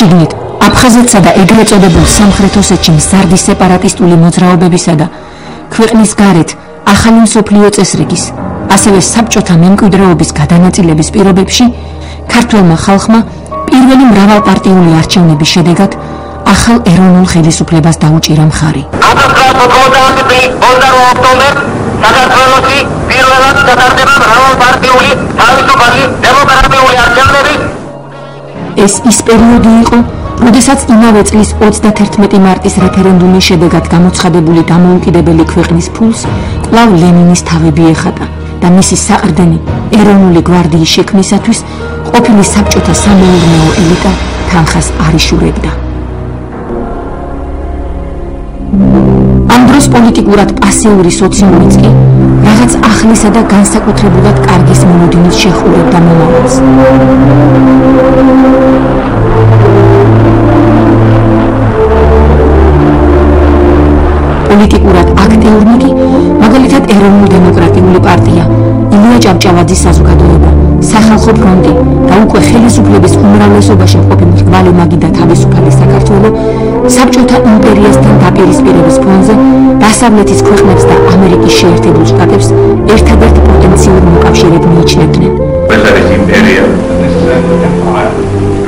შიგნით აფხაზეთსა და ეგრეთ წოდებულ სამხრეთ ოსეთში მზარდი სეპარატისტული მოძრაობებისა და ქვეყნის გარეთ ახალი მსოფლიო წესრიგის ასევე საბჭოთა მემკვიდრეობის გადანაწილების პირობებში ქართულმა ხალხმა პირველი მრავალპარტიული არჩევნების შედეგად ახალ ეროვნულ ხელისუფლებას დაუჭირა მხარი. 1928 წლის 28 ოქტომბერს საქართველოსი პირველად ჩატარდება მრავალპარტიული თავისუფალი დემოკრატიული არჩევნები. ეს ის პერიოდი იყო, როდესაც იმავე წლის 31 მარტის რეფერენდუმის შედეგად გამოცხადებული დამოუკიდებელი ქვეყნის ფულს კვლავ ლენინის თავები ეხატა და მისი საყრდენი ეროვნული გვარდიის შექმნისათვის ყოფილი საბჭოთა სამეურნეო ელიტა თანხას არიშურებდა. ამ პოლიტიკურად პასიური სოციუმიც კი რაღაც ახლისა და განსაკუთრებულად კარგის მომოდინის შეხურებდა მომავალს. პოლიტიკურად აქტიურნი კი მაგალითად ეროვნულ-დემოკრატიული პარტია, ილია ჭავჭავაძის საზოგადოება, სახალხო ფრონტი და უკვე ხელისუფლების უმრავლესობაში მყოფი მრგვალი მაგი და თავისუფალი საქართველო საბჭოთა იმპერიასთან დაპირისპირების ფონზე დასავლეთის ქვეყნებს და ამერიკის შეერთებულ შტატებს ერთადერთ პოტენციურ მოკავშირედ მიიჩნევდნენ. ეს არის იმპერია.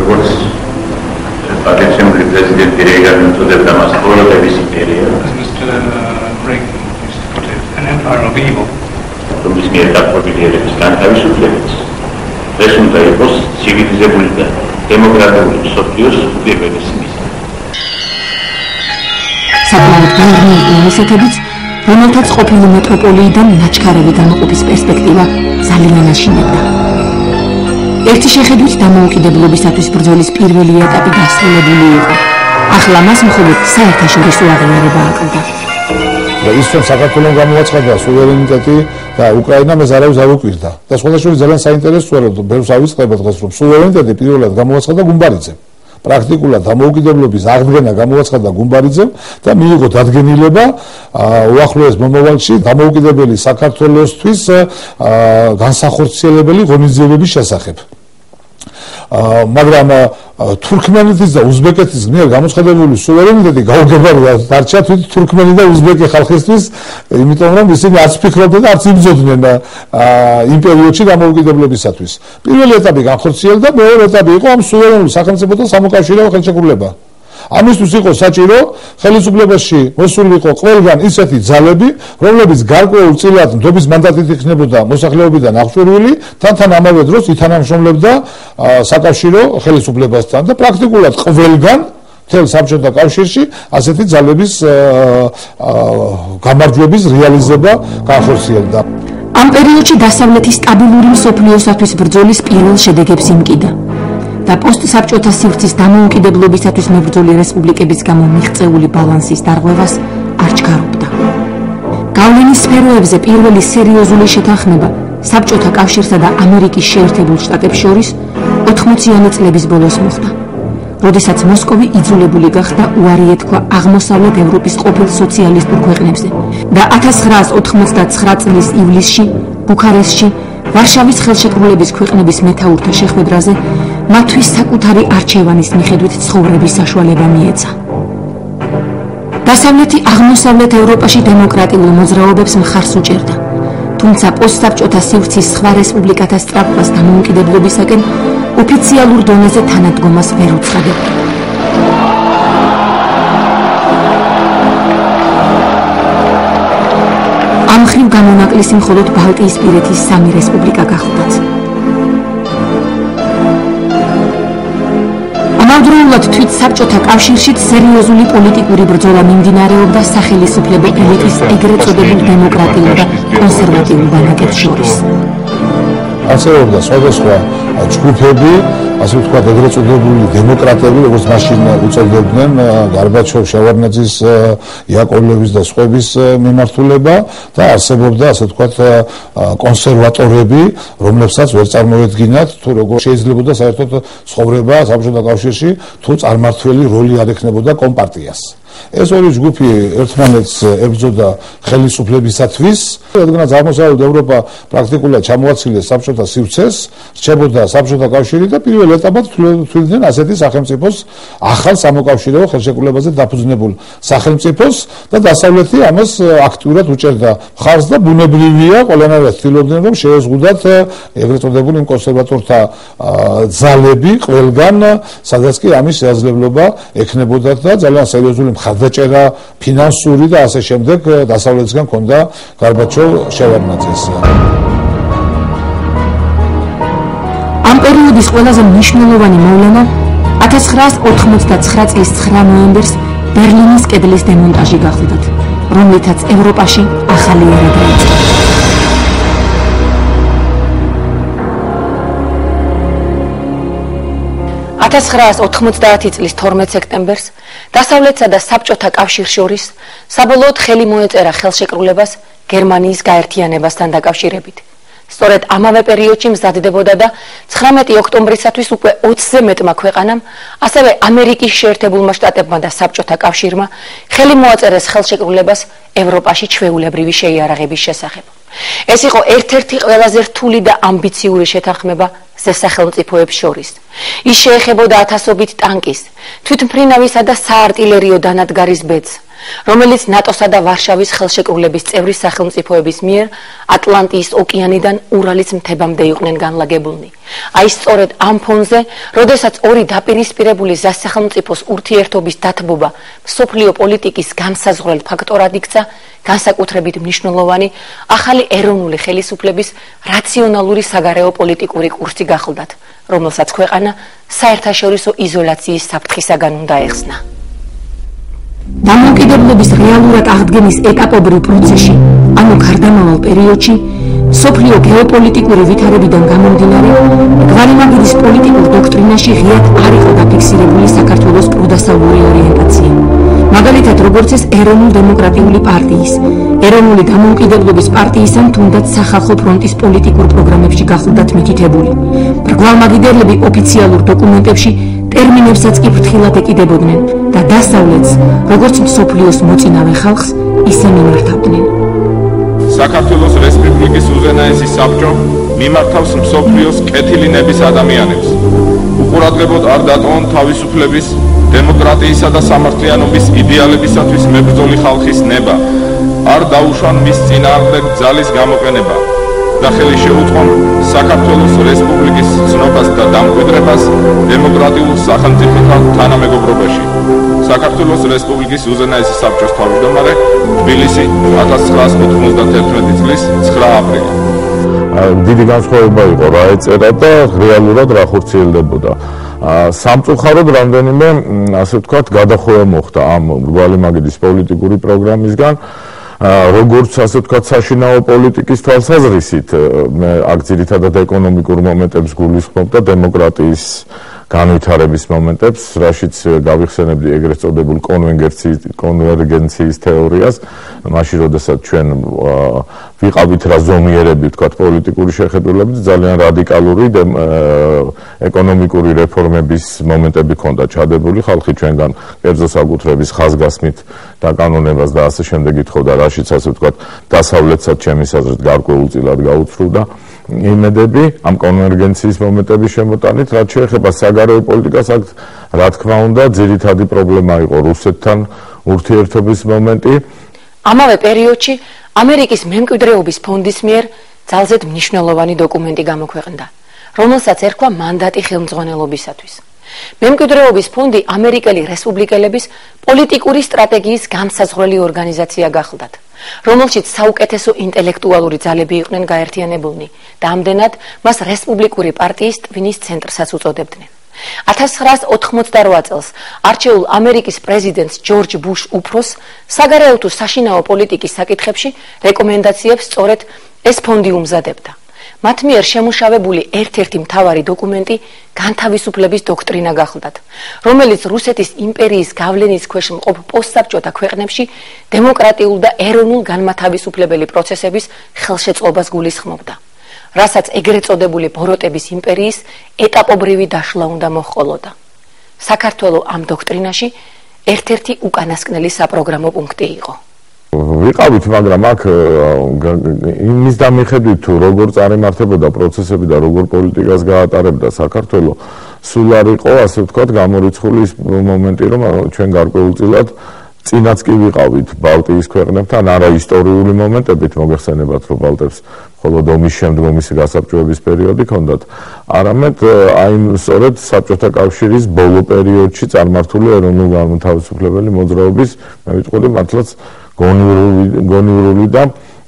როგორც პატიცემული პრეზიდენტი რეიგანი უწოდებდა მას პროლეტების იმპერია. რომელიც მიერ დაპყრობილი ერების განთავისუფლებით ეს უნდა იყოს ცივილიზებული და დემოკრატიული სოციოს პირველი სიმის. საკმაოდ ბევრი ინიციატივით რომელთაც ყოფილი მეტროპოლიიდან ნაჩქარები გამოყოფის პერსპექტივა ძალიან აშინებდა. ერთი შეხედვით დამოუკიდებლობისათვის ბრძოლის პირველი ეტაპი დასრულებული იყო. ახლა მას მხოლოდ საერთაშორისო აღიარება აკლდა. და ის რომ საქართველოს გამოაცხადა სუვერენიტეტი და უკრაინამ ეს არავის არ უკვირდა. და სხვადასხვა ძალიან საინტერესოა რომ ბევრს ავიწყდება დღეს რომ სუვერენიტეტი პირველად გამოაცხადა გუმბარიძემ. პრაქტიკულად დამოუკიდებლობის აღდგენა გამოაცხადა გუმბარიძემ და მიიღო დადგენილება უახლოეს მომავალში დამოუკიდებელი საქართველოსთვის განსახორციელებელი ღონისძიებების შესახებ. მაგრამ თურქმენეთის და უზბეკეთის მიერ გამოცხადებული სუვერენიტეტი გაუგებარია დარჩა თვით თურქმენი და უზბეკი ხალხისთვის იმიტომ რომ ისინი არც ფიქრობდნენ და არც იბრძოდნენ იმ პერიოდში დამოუკიდებლობისათვის. პირველი ეტაპი განხორციელდა მეორე ეტაპი იყო ამ სუვერენული სახელმწიფოთა სამოკავშირეო ხელშეკრულება ამისთვის იყო საჭირო ხელისუფლებაში მოსულიყო ყველგან ისეთი ძალები, რომლებიც გარკვეულ წილად ნდობის მანდატით იქნებოდა მოსახლეობიდან აღჭურვილი, თანთან ამავე დროს ითანამშრომლებდა საკავშირო ხელისუფლებასთან და პრაქტიკულად ყველგან თელ საბჭოთა კავშირში ასეთი ძალების გამარჯვების რეალიზება განხორციელდა. ამ პერიოდში დასავლეთის სტაბილური მსოფლიოსათვის ბრძოლის პირველ შედეგებს იმკიდა. და პოსტსაბჭოთა სივრცის დამოუკიდებლობისათვის მებრძოლი რესპუბლიკების გამო მიღწეული ბალანსის დარღვევას არ ჩქარობდა. გავლენის სფეროებზე პირველი სერიოზული შეთანხმება საბჭოთა კავშირსა და ამერიკის შეერთებულ შტატებს შორის 80-იანი წლების ბოლოს მოხდა. როდესაც მოსკოვი იძულებული გახდა უარი ეთქვა აღმოსავლეთ ევროპის ყოფილ სოციალისტურ ქვეყნებზე და 1989 წლის ივლისში ბუქარესტში ვარშავის ხელშეკრულების ქვეყნების მეტაურთა შეხვედრაზე მათთვის საკუთარი არჩევანის მიხედვით ცხოვრების საშუალება მიეცა. დასავლეთი აღმოსავლეთ ევროპაში დემოკრატიულ მოძრაობებს მხარს უჭერდა. თუმცა პოსტსაბჭოთა სივრცის სხვა რესპუბლიკათა სწრაფვას დამოუკიდებლობისაკენ ოფიციალურ დონეზე თანადგომას ვერ უცხადებდა. ამ ხრივ გამონაკლისი მხოლოდ ბალტიისპირეთის სამი რესპუბლიკა გახლდათ. ამავდროულად თვით საბჭოთა კავშირშიც სერიოზული პოლიტიკური ბრძოლა მიმდინარეობდა სახელისუფლებო ელიტის ეგრეთ წოდებულ დემოკრატიულ და კონსერვატიულ ბანაკებს შორის. არსებობდა სხვადასხვა ჯგუფები, ასე ვთქვათ, ეგრეთ წოდებული დემოკრატები, როგორც მაშინ უწოდებდნენ გარბაჩოვ, შევარნაძის, იაკოვლევის და სხვების მიმართულება და არსებობდა, ასე ვთქვათ, კონსერვატორები, რომლებსაც ვერ წარმოედგინათ თუ როგორ შეიძლება და საერთოდ ცხოვრება საბჭოთა კავშირში თუ წარმართველი როლი არ ექნებოდა კომპარტიას. ეს ორი ჯგუფი ერთმანეთს ებრძოდა ხელისუფლებისათვის, რადგანაც აღმოსავლეთ ევროპა პრაქტიკულად ჩამოაცილეს საბჭოთა სივრცეს, რჩებოდა საბჭოთა კავშირი და პირველ ეტაპად თვლიდნენ ასეთი სახელმწიფოს ახალ სამოკავშირეო ხელშეკრულებაზე დაფუძნებულ სახელმწიფოს და დასავლეთი ამას აქტიურად უჭერდა. მხარს და ბუნებრივია ყველანაირად ცდილობდნენ რომ შეეზღუდათ ეგრეთ წოდებული იმ კონსერვატორთა ძალები ყველგან სადაც კი ამის შესაძლებლობა ექნებოდათ და ძალიან სერიოზული მხარდაჭერა ფინანსური და ასე შემდეგ დასავლეთისგან ქონდა გარბაჩოვ შევარდნაძეს. ამ პერიოდის ყველაზე მნიშვნელოვანი მოვლენა 1989 წლის 9 ნოემბერს ბერლინის კედლის დემონტაჟი გახლდათ რომლითაც ევროპაში ახალი ერა დაიწყო. 1990 წლის 12 სექტემბერს დასავლეთსა და საბჭოთა კავშირს შორის საბოლოოდ ხელი მოეწერა ხელშეკრულებას გერმანიის გაერთიანებასთან დაკავშირებით. სწორედ ამავე პერიოდში მზადდებოდა და 19 ოქტომბრისათვის უკვე 20-ზე მეტმა ქვეყანამ, ასევე ამერიკის შეერთებულმა შტატებმა და საბჭოთა კავშირმა ხელი მოაწერეს ხელშეკრულებას ევროპაში ჩვეულებრივი შეიარაღების შესახებ. ეს იყო ერთ-ერთი ყველაზე რთული და ამბიციური შეთანხმება ზესახელმწიფოებს შორის. ის შეეხებოდა ათასობით ტანკის, თვითმფრინავისა და საარტილერიო დანადგარის ბედს, რომელიც ნატოსა და ვარშავის ხელშეკრულების წევრი სახელმწიფოების მიერ ატლანტის ოკეანიდან ურალის მთებამდე იყვნენ განლაგებულნი. აი სწორედ ამ ფონზე, როდესაც ორი დაპირისპირებული სახელმწიფოს ურთიერთობის დათბობა სოფლიო პოლიტიკის განსაზღვრელ ფაქტორად იქცა, განსაკუთრებით მნიშვნელოვანი ახალი ეროვნული ხელისუფლების რაციონალური საგარეო პოლიტიკური კურსი გახლდათ, რომელსაც ქვეყანა საერთაშორისო იზოლაციის საფრთხისაგან უნდა ეხსნა. დამოუკიდებლობის რეალურად აღდგენის ეტაპობრივ პროცესში, ანუ გარდამავალ პერიოდში, სოფლიო გეოპოლიტიკური ვითარებიდან გამომდინარე, გვარიმაგირის პოლიტიკურ დოქტრინაში ღიად არ იყო დაფიქსირებული საქართველოს პროდასავლური ორიენტაცია. მაგალითად, როგორც ეს ეროვნულ-დემოკრატიული პარტიის, ეროვნული დამოუკიდებლობის პარტიის ან თუნდაც სახალხო ფრონტის პოლიტიკურ პროგრამებში გახლდათ მითითებული. ბრგვალმაგიდებლები ოფიციალურ დოკუმენტებში ტერმინებსაც კი ფრთხილად ეკიდებოდნენ და დასავლეთს, როგორც მსოფლიოს მოწინავე ხალხს, ისე მიმართავდნენ. საქართველოს რესპუბლიკის უზენაესი საბჭო მიმართავს მსოფლიოს კეთილი ნების ადამიანებს. უყურადღებოდ არ დატოვონ თავისუფლების, დემოკრატიისა და სამართლიანობის იდეალებისათვის მებრძოლი ხალხის ნება. არ დაუშვან მის წინააღმდეგ ძალის გამოყენება. და ხელი შეუწყონ საქართველოს რესპუბლიკის და დამკვიდრებას დემოკრატიულ სახელმწიფოთან თანამეგობრობაში. საქართველოს რესპუბლიკის უზენაესი საბჭოს თავმჯდომარე თბილისი 1991 წლის 9 აპრილი. დიდი განსხვავება იყო რა ეწერა და რეალურად რა ხორციელდებოდა. სამწუხაროდ რამდენიმე ასე ვთქვათ გადახოვა მოხდა ამ რგვალი მაგიდის პოლიტიკური პროგრამისგან. როგორც ასე ვთქვათ საშინაო პოლიტიკის თვალსაზრისით მე აქ ძირითადად ეკონომიკურ მომენტებს გულისხმობ და დემოკრატიის განვითარების მომენტებს, რაშიც გავიხსენებდი ეგრეთ წოდებულ კონვერგენციის კონვერგენციის თეორიას, მაშინ როდესაც ჩვენ ვიყავით რა ზომიერები, თქვათ, პოლიტიკური შეხედულებით, ძალიან რადიკალური ეკონომიკური რეფორმების მომენტები ქონდა ჩადებული, ხალხი ჩვენგან კერძო საკუთრების ხაზგასმით და კანონებას და ასე შემდეგ ითხოვდა, რაშიც ასე ვთქვათ, დასავლეთსაც ჩემის აზრით გარკვეულწილად გაუცრუდა. იმედები ამ კონვერგენციის მომენტების შემოტანით, რაც შეეხება საგარეო პოლიტიკას, აქ რა თქმა უნდა, ძირითადი პრობლემა იყო რუსეთთან ურთიერთობის მომენტი. ამავე პერიოდში ამერიკის მემკვიდრეობის ფონდის მიერ ძალზედ მნიშვნელოვანი დოკუმენტი გამოქვეყნდა, რომელსაც ერქვა მანდატი ხელმძღვანელობისათვის. მემკვიდრეობის ფონდი ამერიკელი რესპუბლიკელების პოლიტიკური სტრატეგიის განსაზღვრელი ორგანიზაცია გახლდათ. რომელშიც საუკეთესო ინტელექტუალური ძალები იყვნენ გაერთიანებულნი და ამდენად მას რესპუბლიკური პარტიის ტვინის ცენტრსაც უწოდებდნენ. 1988 წელს არჩეულ ამერიკის პრეზიდენტს ჯორჯ ბუშ უფროს საგარეო თუ საშინაო პოლიტიკის საკითხებში რეკომენდაციებს სწორედ ეს ფონდი უმზადებდა. მათ მიერ შემუშავებული ერთ-ერთი მთავარი დოკუმენტი განთავისუფლების დოქტრინა გახლდათ, რომელიც რუსეთის იმპერიის გავლენის ქვეშ მყოფ პოსტსაბჭოთა ქვეყნებში დემოკრატიულ და ეროვნულ განმათავისუფლებელი პროცესების ხელშეწყობას გულისხმობდა, რასაც ეგრეთ წოდებული ბოროტების იმპერიის ეტაპობრივი დაშლა უნდა მოჰყოლოდა. საქართველოს ამ დოქტრინაში ერთ-ერთი უკანასკნელი საპროგრამო პუნქტი იყო. ვიყავით, მაგრამ აქ იმის დამიხედვით თუ როგორ წარიმართებოდა პროცესები და როგორ პოლიტიკას გაატარებდა საქართველოს, სულ არ იყო, ასე ვთქვათ, გამორიცხული ის მომენტი, რომ ჩვენ გარკვეულწილად წინაც კი ვიყავით ბალტიის ქვეყნებთან, არა ისტორიული მომენტებით მოგეხსენებათ, რომ ბალტებს მხოლოდ ომის შემდგომ მისი გასაბჭოების პერიოდი ჰქონდათ, არამედ აი სწორედ საბჭოთა კავშირის ბოლო პერიოდში წარმართული ეროვნულ-განმათავისუფლებელი მოძრაობის, მე ვიტყოდი მართლაც გონივრული გონივრული და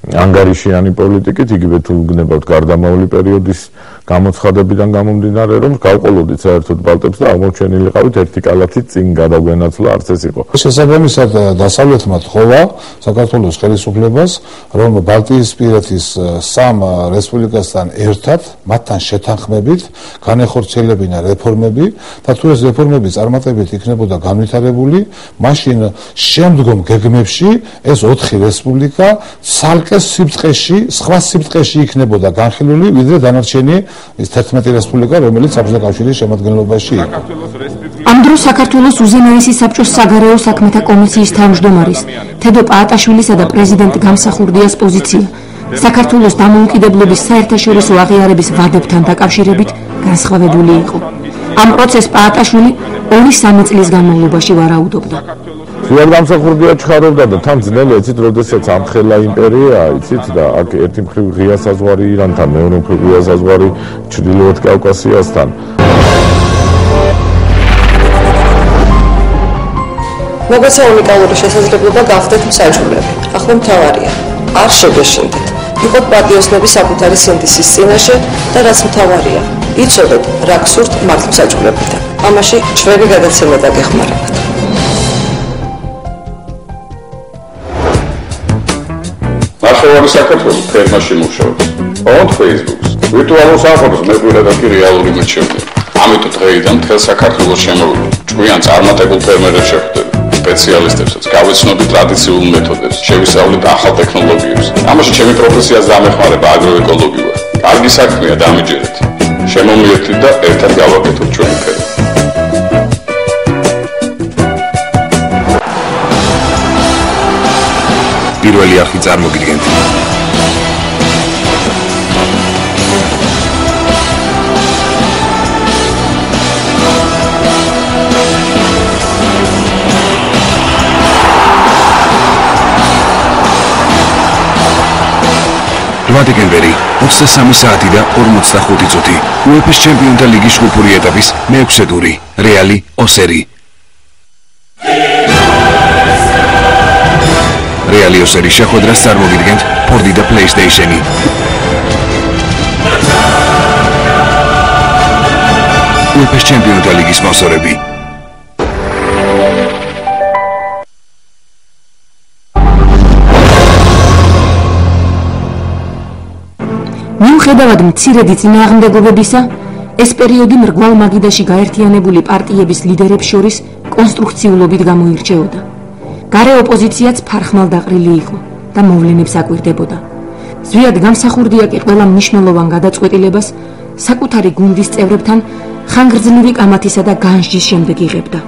ანგარიშიანი პოლიტიკით იგივე თუ გნებავთ გარდამავალი პერიოდის გამოცხადებიდან გამომდინარე რომ გავყოლოდით საერთოდ ბალტებს და აღმოჩენილიყავით ერთი კალათი წინ გადაგვენაცვლა არც ეს იყო. შესაბამისად დასავლეთმა თხოვა საქართველოს ხელისუფლებას რომ ბალტიისპირეთის სამ რესპუბლიკასთან ერთად მათთან შეთანხმებით განეხორციელებინა რეფორმები და თუ ეს რეფორმები წარმატებით იქნებოდა განვითარებული მაშინ შემდგომ გეგმებში ეს ოთხი რესპუბლიკა ცალკე სიბწყეში სხვა სიბწყეში იქნებოდა განხილული ვიდრე დანარჩენი ის 11 რესპუბლიკა, რომელიც საბჭოთა კავშირის შემადგენლობაში იყო. ამ დროს საქართველოს უზენაესი საბჭოს საგარეო საქმეთა კომისიის თავმჯდომარის თედო პაატაშვილისა და პრეზიდენტ გამსახურდიას პოზიცია საქართველოს დამოუკიდებლობის საერთაშორისო აღიარების ვადებთან დაკავშირებით განსხვავებული იყო. ამ პროცესს პაატაშვილი 2-3 წლის განმავლობაში ვარაუდობდა. ზიად გამსახურდია ჩხარობდა და თან ძნელი ეცით როდესაც ამხელა იმპერია იცით და აქ ერთი მხრივ ღია საზღვარი ირანთან მეორე მხრივ ღია საზღვარი ჩრდილოეთ კავკასიასთან. მოგეცა უნიკალური შესაძლებლობა გახდეთ მსაჯულები. ახლა მთავარია. არ შეგეშინდეთ იყოთ პატიოსნები საკუთარი სინდისის წინაშე და რაც მთავარია იცოდეთ რა გსურთ მართლ მსაჯულებიდან ამაში ჩვენი გადაცემა დაგეხმარებათ ნახევარი საქართველოს ფერმაში მუშაობს. on Facebook-ს. ვირტუალურ საფოროს მეყურე და კი რეალური მეჩემი. ამიტომ დღეიდან მთელ საქართველოს შემოვიდა. ჭკვიან წარმატებულ ფერმერებს შეხვდები. სპეციალისტებსაც გავეცნობი ტრადიციულ მეთოდებს, შევისწავლეთ ახალ ტექნოლოგიებს. ამაში ჩემი პროფესიას დამეხმარება აგროეკოლოგია. კარგი საქმეა დამიჯერეთ. შემომიერთდით და ერთად გავაკეთოთ ჩვენი ფერმა. პირველი არხი წარმოგიდგენთ. ვატიკენბერი 23 საათი და 45 წუთი. UEFA-ს ჩემპიონთა ლიგის ჯგუფური ეტაპის მეექვსე ტური. რეალი ოსერი რეალიოსერი შეხვედრას წარმოგიდგენთ ფორდი და პლეისტეიშენი. უეფა ჩემპიონთა ლიგის სპონსორები. მიუხედავად მცირედი წინააღმდეგობებისა, ეს პერიოდი მრგვალ მაგიდაში გაერთიანებული პარტიების ლიდერებს შორის კონსტრუქციულობით გამოირჩეოდა. გარე ოპოზიციაც ფარხმალ დაყრილი იყო და მოვლენებს აკვირდებოდა. ზვიად გამსახურდია კი ყველა მნიშვნელოვან გადაწყვეტილებას საკუთარი გუნდის წევრებთან ხანგრძლივი კამათისა და განსჯის შემდეგ იღებდა.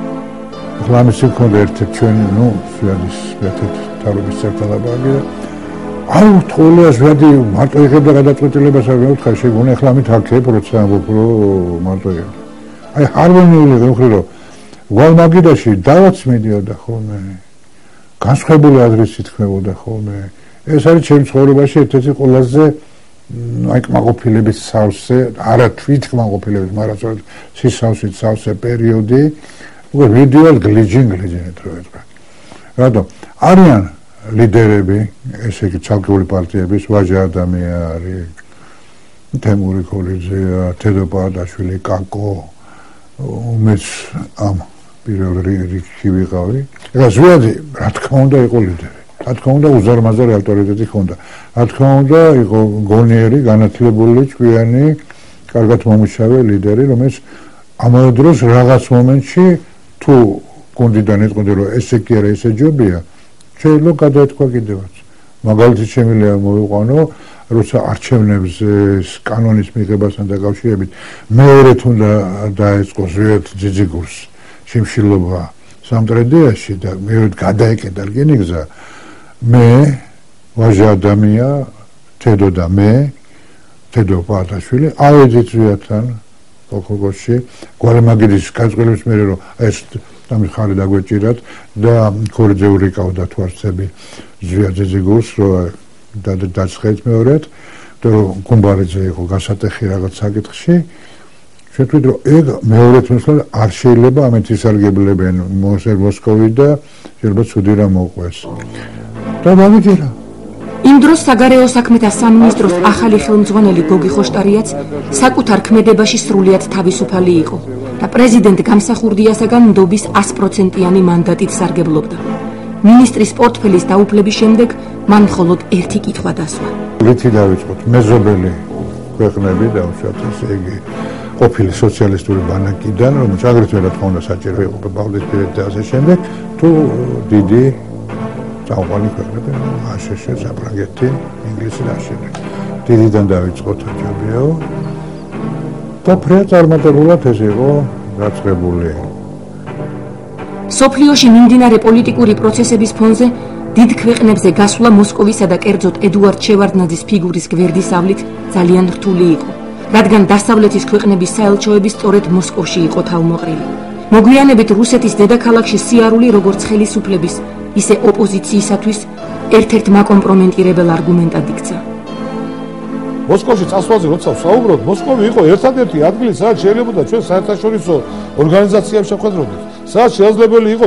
ხლამის იქონდა ერთ-ერთი ჩვენი, ნუ, ზვიადის ერთ-ერთი თავების წევრთანაბაგი და აუ თოლიას ვადი მარტო იღებდა გადაწყვეტილებას არ მეუთხარ შეგონა ხლამით აქე პროცესი ამბობ რომ მარტო იღებდა. აი ჰარმონიული ვეუბნები რომ ვალმაგიდაში დავაც მიდიოდა ხოლმე განსხვავებული აზრით თქმებოდა ხოლმე. ეს არის ჩემ ცხოვრებაში ერთ-ერთი ყველაზე აი კმაყოფილების სავსე, არა თვით კმაყოფილების, მაგრამ სწორედ სისავსით სავსე პერიოდი. უკვე ვიდეო გლიჯინგ გლიჯინეთ რო ეთქვა. რატო? არიან ლიდერები, ესე იგი ცალკეული პარტიების ვაჟა ადამიანი არის. თემური კოლიძე, თედო პარდაშვილი, კაკო, უმეც ამ პირველ რიგში ვიყავი. ეხლა ზვიადი, რა თქმა უნდა, იყო ლიდერი. რა თქმა უნდა, უზარმაზარი ავტორიტეტი ჰქონდა. რა თქმა უნდა, იყო გონიერი, განათლებული, ჭკვიანი, კარგად მომუშავე ლიდერი, რომელიც ამავე დროს რაღაც მომენტში თუ კონდიდან იტყოდა, რომ ესე კი არა, ესე ჯობია, შეიძლება გადაეთქვა კიდევაც. მაგალითად, შემიძლია მოვიყვანო, როცა არჩევნებზე კანონის მიღებასთან დაკავშირებით მეორე თუნდა დაეწყო ზვიად ძიძიგურს. შიმშილობა სამტრედიაში და მე გადაეკედა რკინიგზა მე ვაჟა ადამია თედო და მე თედო პარტაშვილი ავედით ზიათთან ოქოგოში გვალმაგირის გაწყვილების მერე რომ ეს დამი ხარი დაგვეჭირათ და კორძეული ყავდა თვარცები ზვიაძეზე გულს რომ და დაცხეთ მეორედ და რომ გუმბარეზე იყო გასატეხი რაღაც საკითხში შეთვით რომ ეგ მეორე თვისლა არ შეიძლება ამით ისარგებლებენ მოსერ მოსკოვი და შეიძლება ცუდი რა მოყვეს და დამიჯერა იმ დროს საგარეო საქმეთა სამინისტროს ახალი ხელმძღვანელი გოგი ხოშტარიაც საკუთარ ქმედებაში სრულიად თავისუფალი იყო და პრეზიდენტ გამსახურდიასაგან ნდობის 100%-იანი მანდატით სარგებლობდა. მინისტრის პორტფელის დაუფლების შემდეგ მან მხოლოდ ერთი კითხვა დასვა. რითი დავიწყოთ? მეზობელი ქვეყნები და უშუალოდ იგი ყოფილი სოციალისტური ბანაკიდან, რომელიც აგრეთვე რა თქმა უნდა საჭირო იყო ბალდისპირეთ და ასე შემდეგ, თუ დიდი წამყვანი ქვეყნები, აშშ, საფრანგეთი, ინგლისი და ასე შემდეგ. დიდიდან დავიწყოთ ჯობიაო. და ფრე წარმატებულად ეს იყო გაწრებული. სოფლიოში მიმდინარე პოლიტიკური პროცესების ფონზე დიდ ქვეყნებზე გასვლა მოსკოვისა და კერძოდ ედუარდ შევარდნაძის ფიგურის გვერდისავლით ძალიან რთული იყო, რადგან დასავლეთის ქვეყნების საელჩოები სწორედ მოსკოვში იყო თავმოყრილი. მოგვიანებით რუსეთის დედაქალაქში სიარული როგორც ხელისუფლების, ისე ოპოზიციისათვის ერთ-ერთმა კომპრომენტირებელ არგუმენტად იქცა. მოსკოვში წასვლაზე როცა საუბრობ, მოსკოვი იყო ერთადერთი ადგილი, სადაც შეიძლება ჩვენ საერთაშორისო ორგანიზაციებს შეხვედროდით, სადაც შესაძლებელი იყო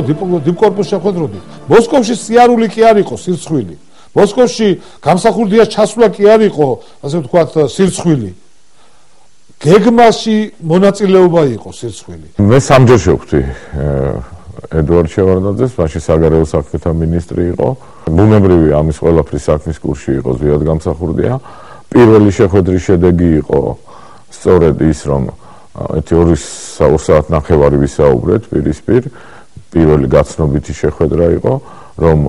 დიპკორპუს შეხვედროდით. მოსკოვში სიარული კი არ იყო სირცხვილი. მოსკოვში გამსახურდია ჩასვლა კი არ იყო, ასე ვთქვათ, სირცხვილი. გეგმაში მონაწილეობა იყო სირცხვილი. მე სამჯერ შევხვდი ედუარდ შევარდაძეს, მაშინ საგარეო საქმეთა მინისტრი იყო. ბუნებრივი ამის ყველაფრის საქმის კურსში იყო ზიად გამსახურდია. პირველი შეხვედრის შედეგი იყო სწორედ ის რომ ერთი ორი საათ ნახევარი ვისაუბრეთ პირისპირ პირველი გაცნობიტი შეხვედრა იყო რომ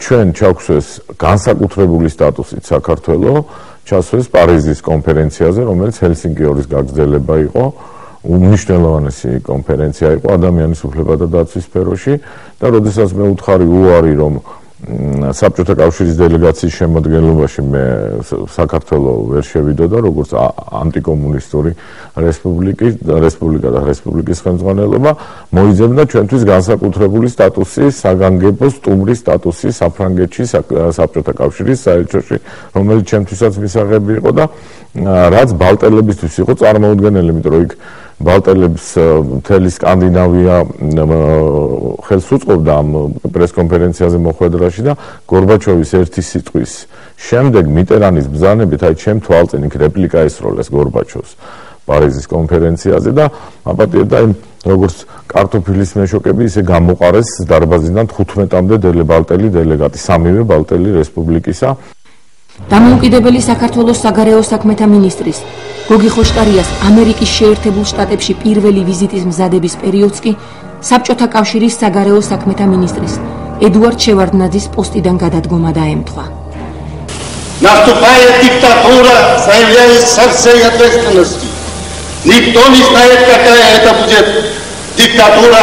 ჩვენ ჩაგვსვეს განსაკუთრებული სტატუსით საქართველოს ჩასვეს პარიზის კონფერენციაზე რომელიც ჰელსინკიორის გაგრძელება იყო. უნიშნელოვანესი კონფერენცია იყო ადამიანის უფლებათა დაცვის სფეროში. და როდესაც მე უთხარი უარი რომ საბჭოთა კავშირის დელეგაციის შემოადგენლობაში მე საქართველოს ვერ შევიდოდა როგორც ანტიკომუნისტური რესპუბლიკი რესპუბლიკა და რესპუბლიკის ხელმძღვანელობა მოიძებნა ჩვენთვის განსაკუთრებული სტატუსი საგანგებო სტუმრის სტატუსი საფრანგეთში საბჭოთა კავშირის საელჩოში რომელიც ჩვენთვისაც მისაღები იყო და რაც ბალტელებისთვის იყო წარმოუდგენელი იმიტომ რომ იქ ბალტელებს მთელი სკანდინავია ხელს უწყობდა ამ პრესკონფერენციაზე მოხვედრაში და გორბაჩოვის ერთი სიტყვის. შემდეგ მიტერანის ბზანებით აი ჩემ თვალწინ იქ რეპლიკა ისროლეს გორბაჩოვს პარიზის კონფერენციაზე და აპატიედა იმ როგორც კარტოფილის მეშოკები ისე გამოყარეს დარბაზიდან 15-მდე დელე ბალტელი დელეგატი სამივე ბალტელი რესპუბლიკისა დამოუკიდებელი საქართველოს საგარეო საქმეთა მინისტრის გოგი ხოშტარიას ამერიკის შეერთებულ შტატებში პირველი ვიზიტის მზადების პერიოდს კი საბჭოთა კავშირის საგარეო საქმეთა მინისტრის ედუარდ შევარდნაძის პოსტიდან გადადგომა დაემთხვა. наступает диктатура, заявляется со всей ответственностью. Никто не знает, какая это будет диктатура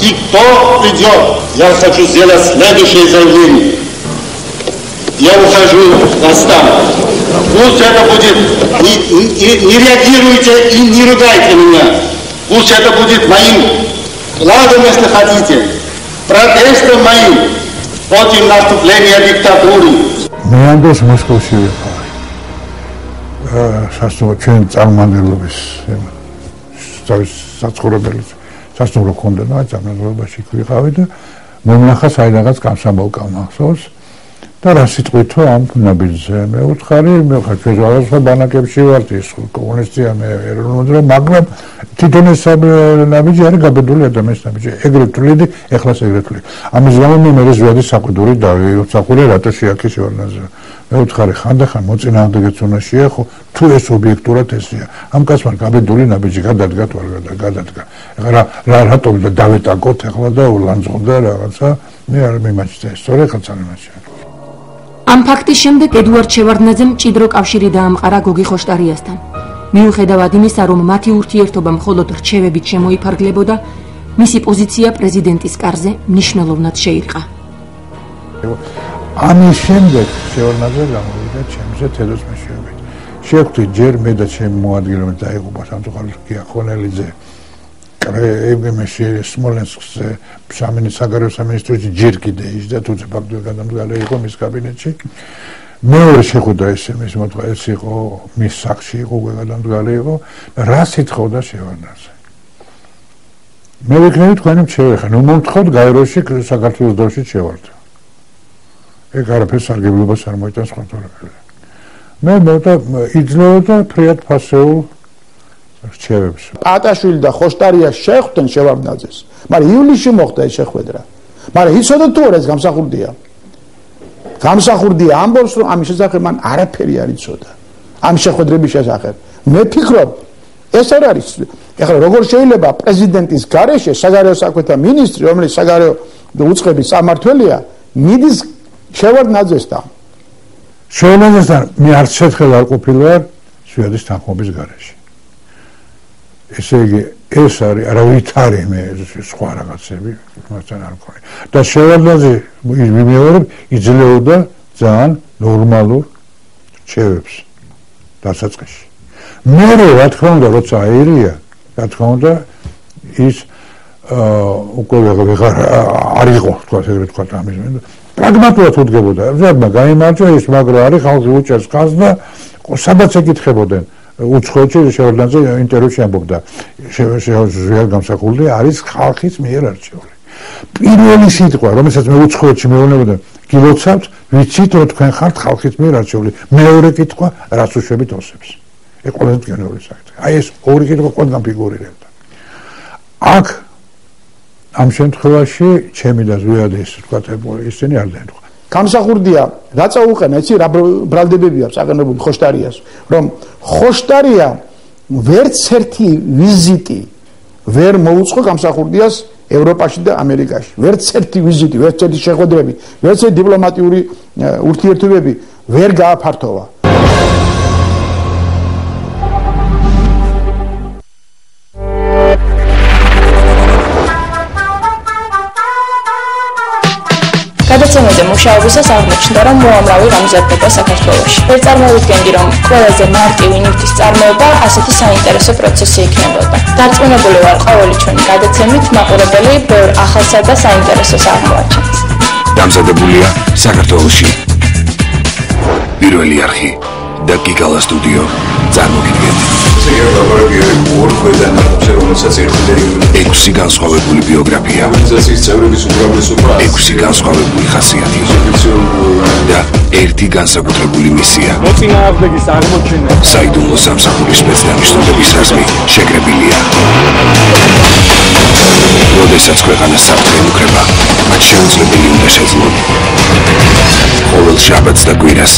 и кто придет. Я хочу сделать следующее заявление. Я ухожу на стан. Пусть это будет, не, не, не реагируйте и не ругайте меня. Пусть это будет моим вкладом, если хотите, протестом моим против наступления диктатуры. მე ანდროს მოსკოვში ვიყავ. აა სასწავლო ჩვენ წარმომადგენლობის საცხოვრებელი სასწავლო კონდა და წარმომადგენლობაში ვიყავი და მომნახა საერთოდ გამსამოლკავ მახსოვს. და რა სიტყვითო ამ ნაბიჯზე მე უთხარი მე ხარ ჩვენს ბანაკებში ვარ ის კომუნისტია მე ეროვნული მაგრამ თვითონ ეს ნაბიჯი არის გაბედული ადამიანის ნაბიჯი. ეგრეთ თვლიდი ეხლას ეგრეთ თვლი ამის გამო მე მე ზვიადის საყდური დავიოცახული რატო შეაქი შევარნაზე მე უთხარი ხანდახან მოწინააღმდეგეც უნდა შეეხო თუ ეს ობიექტურად ესია ამ კაცმა გაბედული ნაბიჯი გადადგა თუ არ გადადგა. ეხლა რა რატომ დავეტაკოთ ეხლა და ულანძღო და რაღაცა? მე არ მიმაჩნდა ეს სწორედ ხალხთან იმაში ამ ფაქტის შემდეგ ედუარდ შევარდნაძემ ჭიდრო კავშირი დაამყარა გოგი ხოშტარიასთან. მიუხედავად იმისა, რომ მათი ურთიერთობა მხოლოდ რჩევებით შემოიფარგლებოდა, მისი პოზიცია პრეზიდენტის კარზე მნიშვნელოვნად შეირყა. ამის შემდეგ შევარნაძე გამოვიდა ჩემზე თედოს მეშვეობით. შეხვდი ჯერ მე და ჩემი მოადგილე დაიღუპა სამწუხაროდ გიახონელიძე. კრეებემში სმოლენსკზე სამინისტრო საგარეო სამინისტროში ჯერ კიდე ის და თუცა ფაქტობრივად გადამდგარი იყო მის კაბინეტში. მეორე შეხვდა ესე მის მოთხოვნა ეს იყო მის სახში იყო უკვე გადამდგარი იყო. რა სიტყვა შევარნაძე მე ვიქნები თქვენი მჩევი ხა ნუ მომთხოვთ გაეროში საქართველოს დროში შევარდ ეგ არაფერს სარგებლობას არ მოიტანს ხოლმე მე მოდა იძლეოდა ფრიად ფასეულ რჩევებს. პატაშვილი და ხოშტარია შეხვდნენ შევარდნაძეს მაგრამ ივლისში მოხდა ეს შეხვედრა. მაგრამ იცოდა თუ არა ეს გამსახურდია? გამსახურდია ამბობს რომ ამის შესახებ მან არაფერი არ იცოდა. ამ შეხვედრების შესახებ. მე ფიქრობ ეს არ არის ეხლა როგორ შეიძლება პრეზიდენტის გარეშე საგარეო საქმეთა მინისტრი რომელიც საგარეო უწყების სამართველია მიდის შევარდნაძესთან? შევარდნაძესთან მე არც შეთხელ არ ყოფილვარ სვიადის თანხმობის გარეშე ესე იგი ეს არის არავითარი მე სხვა რაღაცები მასთან არ მქონი და შევარდნაძე მიმეორებ იძლეოდა ძალიან ნორმალურ რჩევებს დასაწყისში. მე რა თქმა უნდა როცა აირია რა თქმა უნდა ის აა უკვე ვეღარ არ იყო თქვა ეგრე თქვა ამის მე პრაგმატულად უდგებოდა. ზოგადად გამიმარჯვა ის მაგრამ არის ხალხი უჭერს ხაზს და სადაც ეკითხებოდნენ უცხოეთში შეორდანზე ინტერვიუში ამბობდა შეჟღერ გამსახურდი არის ხალხის მიერ არჩეული პირველი სიტყვა რომელსაც მე უცხოეთში მეუბნებოდა გილოცავთ ვიცით რომ თქვენ ხართ ხალხის მიერ არჩეული მეორე კითხვა რას უშვებით ოსებს ეს ყველაზე მტკივნეული საკითხი. აი ეს ორი კითხვა ყველგან ფიგურირებდა. აქ ამ შემთხვევაში ჩემი და ზვიად ეს თქვა ისინი არ დაერქვა. გამსახურდია. რა წაუყენა იცი რა ბრალდებებია წაგანებული ხოშტარიას რომ ხოშტარია ვერც ერთი ვიზიტი ვერ მოუწყო გამსახურდიას ევროპაში და ამერიკაში. ვერც ერთი ვიზიტი ვერც ერთი შეხვედრები ვერც ერთი დიპლომატიური ურთიერთობები ვერ გააფართოვა გადაცემაზე მუშაობისას აღმოჩნდა, რომ მოამრავი გამზარდება საქართველოში. ვერ წარმოვიდგენდი, რომ ყველაზე მარტივი ნივთის წარმოება ასეთი საინტერესო პროცესი იქნებოდა. დარწმუნებული ვარ, ყოველი ჩვენი გადაცემით მაყურებელი ბევრ ახალსა და საინტერესოს აღმოაჩენს. დამზადებულია საქართველოში. პირველი არხი და გიგალა სტუდიო წარმოგიდგენთ. ექვსი განსხვავებული ბიოგრაფია. ექვსი განსხვავებული ხასიათი. და ერთი განსაკუთრებული მისია. მოწინააღმდეგის აღმოჩენა საიდუმლო სამსახურის სპეციალისტების რაზმი შეკრებილია. როდესაც ქვეყანა საფრთხე უკრება მათ შეუძლებელი უნდა შეძლონ ყოველ შაბათს და კვირას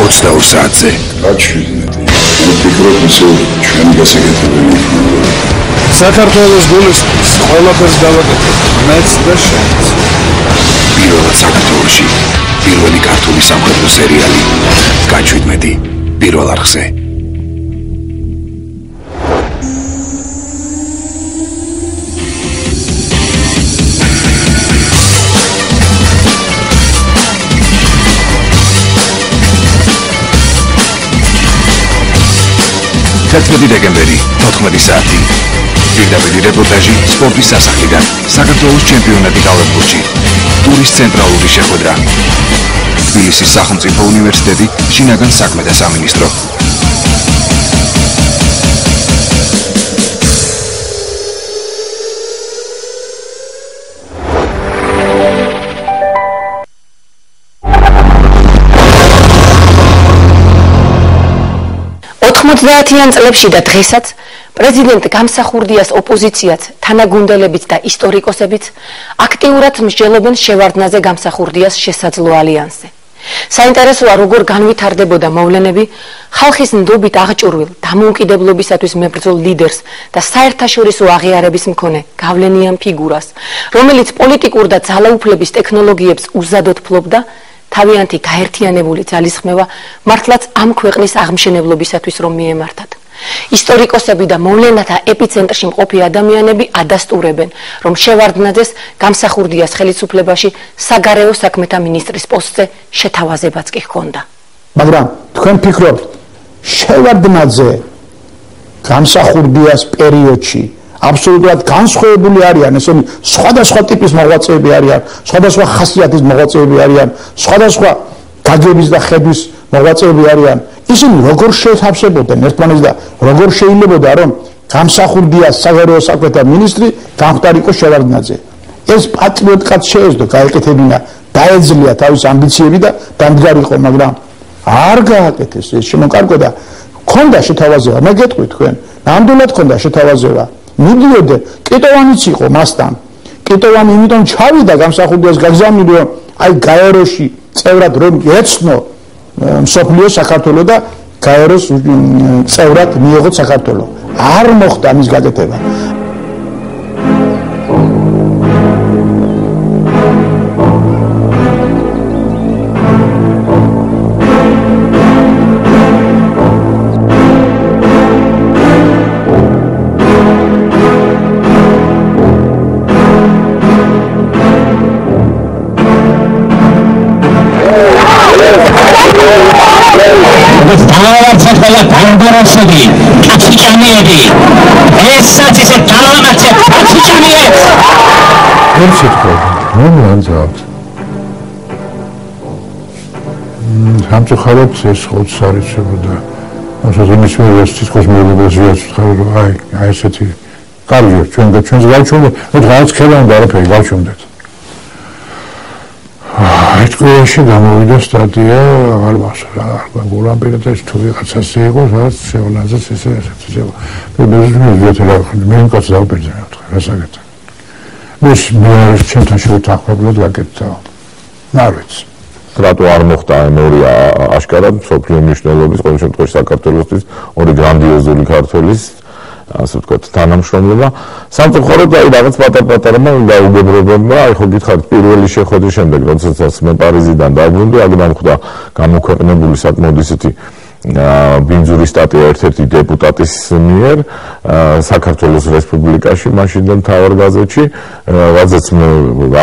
22 საათზე. გაჩვიდეთ ვფიქრობ ისე ჩვენ გასაგებია. საქართველოს გულისთვის ყველაფერს დავაკეთებ მეც და შენც. პირველად საქართველოში პირველი ქართული სამხედრო სერიალი გაჩვიდმედი პირველ არხზე თერთმეტი დეკემბერი 14 საათი. პირდაპირ რეპორტაჟი სპორტის სასახლიდან საქართველოს ჩემპიონატი კალათბურთში ტურის ცენტრალური შეხვედრა. თბილისის სახელმწიფო უნივერსიტეტი შინაგან საქმეთა სამინისტრო ოცდაათიან წლებში და დღესაც პრეზიდენტ გამსახურდიას ოპოზიციაც, თანაგუნდელებიც და ისტორიკოსებიც აქტიურად მსჯელობენ შევარდნაზე გამსახურდიას შესაძლო ალიანსზე. საინტერესოა როგორ განვითარდებოდა მოვლენები ხალხის ნდობით აღჭურვილ დამოუკიდებლობისათვის მებრძოლ ლიდერს და საერთაშორისო აღიარების მქონე გავლენიან ფიგურას, რომელიც პოლიტიკურ და ძალაუფლების ტექნოლოგიებს უზადოდ ფლობდა თავიანთი გაერთიანებული ძალისხმევა მართლაც ამ ქვეყნის აღმშენებლობისათვის რომ მიემართათ. ისტორიკოსები და მოვლენათა ეპიცენტრში მყოფი ადამიანები ადასტურებენ, რომ შევარდნაძეს გამსახურდიას ხელისუფლებაში საგარეო საქმეთა მინისტრის პოსტზე შეთავაზებაც კი ჰქონდა. მაგრამ თქვენ ფიქრობთ შევარდნაძე გამსახურდიას პერიოდში აბსოლუტურად განსხვავებული არიან ესენი სხვადასხვა ტიპის მოღვაწეები არიან, სხვადასხვა ხასიათის მოღვაწეები არიან, სხვადასხვა გაგების და ხედვის მოღვაწეები არიან. ისინი როგორ შეთავსებოდნენ ერთმანეთს და როგორ შეიძლებოდა რომ გამსახურდია საგარეო საქმეთა მინისტრი გამხდარიყო შევარდნაძე? ეს პატრიოტკაც შეეძლო გაეკეთებინა დაეძლია თავის ამბიციები და დამდგარიყო მაგრამ არ გააკეთეს ეს. შემოკარგო და ქონდა შეთავაზება. მე გეტყვი თქვენ. ნამდვილად ქონდა შეთავაზება მიდიოდე კიტოვანიც იყო მასთან კიტოვანი იმიტომ ჩავიდა გამსახურდიას გაგზავნილი რომ აი გაეროში წევრად რომ ეცნო მსოფლიო საქართველოს და გაეროს წევრად მიიღოთ საქართველოს. არ მოხდა მის გაკეთება. ვერ შეთქო. მე მანძავთ. მ სამწუხაროდ ეს ხოც არიცებოდა. ასე იმის მე ეს თვითონ მეუბნებს ვიაცხარ რომ აი აი ესეთი კარგია ჩვენ და ჩვენს გავჩვენოთ, რომ რაღაც ქელა უნდა არაფერი გავჩვენოთ. ერთ კვირაში გამოვიდა სტატია აღარ მახსოვს აღარ გულამპირა და ეს თუ ვიღაცას იყო სადაც შევლაზაც ესე ესე მე მე ვიეთერა მე კაც დავპირდა რა რასაკეთე მის მე ჩემთან შევთანხმებლად გაკეთდა ნარვიც რატო არ მოხდა ამ ორი აშკარად? სოფლიო მნიშვნელობის ყოველ შემთხვევაში საქართველოსთვის ორი გრანდიოზული ქართველის ასე ვთქვათ, თანამშრომლობა. სამწუხაროდ აი რაღაც პატარ-პატარა და უგებრებებმა, აი ხო გითხარით პირველი შეხვედრის შემდეგ, როდესაც მე პარიზიდან დაბრუნდი, აქ დამხვდა გამოქვეყნებული საკმაოდ ისეთი ბინძური სტატია ერთ-ერთი დეპუტატის მიერ საქართველოს რესპუბლიკაში მაშინ და მთავარ გაზეთში რაზეც მე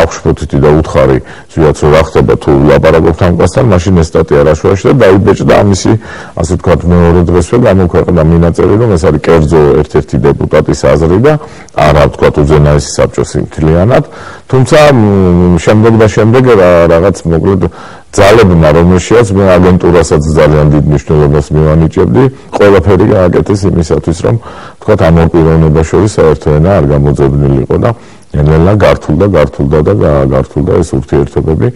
აღშფოთითი და უთხარი ზიაც რა ხდება თუ ლაპარაკობთ ამ ყასთან მაშინ ეს სტატია რაშუაში და დაიბეჭდა ამისი ასე ვთქვათ მეორე დღესვე გამოქვეყნდა მინაწერი რომ ეს არის კერძო ერთ-ერთი დეპუტატის აზრი და არა ვთქვათ უზენაესი საბჭოს მთლიანად. თუმცა შემდეგ და შემდეგ რაღაც მოკლედ ძალებმა რომელშიაც მე აგენტურასაც ძალიან დიდ მნიშვნელობას მივანიჭებდი. ყველაფერი გააკეთეს იმისათვის რომ თქვათ ამ ოპერონება შორის საერთო ენა არ გამოძებნილიყო და ნელა გართულდა გართულდა და გართულდა ეს ურთიერთობები.